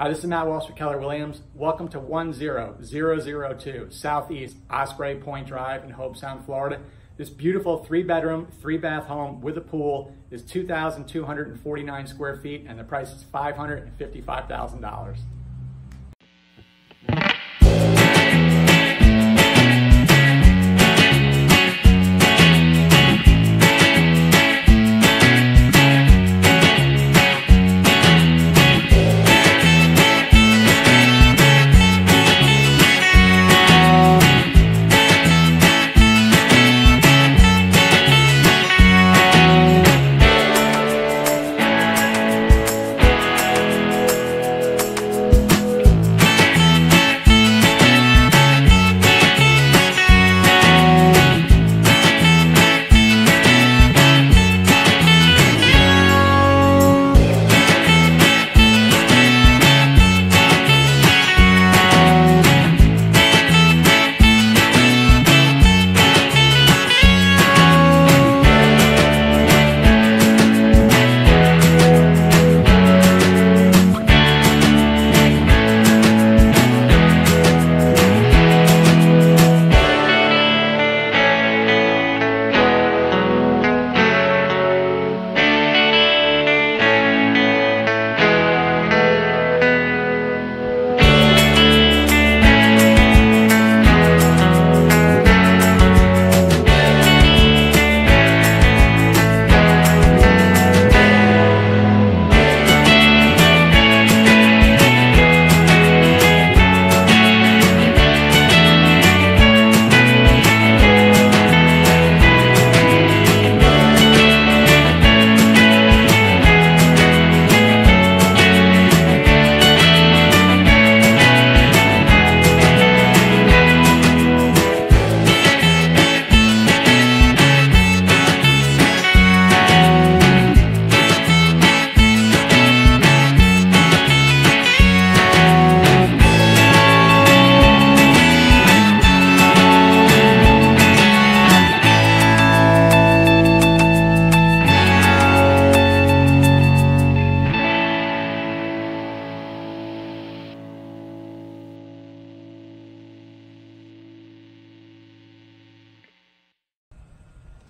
Hi, this is Matt Walsh with Keller Williams. Welcome to 10002 Southeast Osprey Point Drive in Hobe Sound, Florida. This beautiful three bedroom, three bath home with a pool is 2,249 square feet and the price is $555,000.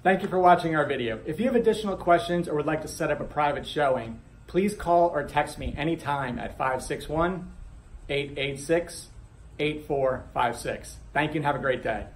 Thank you for watching our video. If you have additional questions or would like to set up a private showing, please call or text me anytime at 561 886 8456. Thank you and have a great day.